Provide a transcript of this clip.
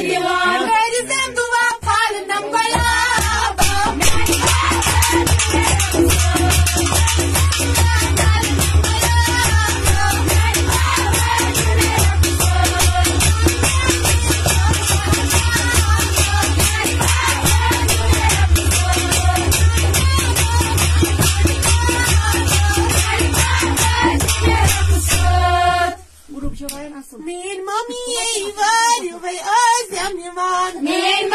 Diwan. Ladies them do a pal number Grup Giovanna nasıl? Min mommy är i var, jag var man. Min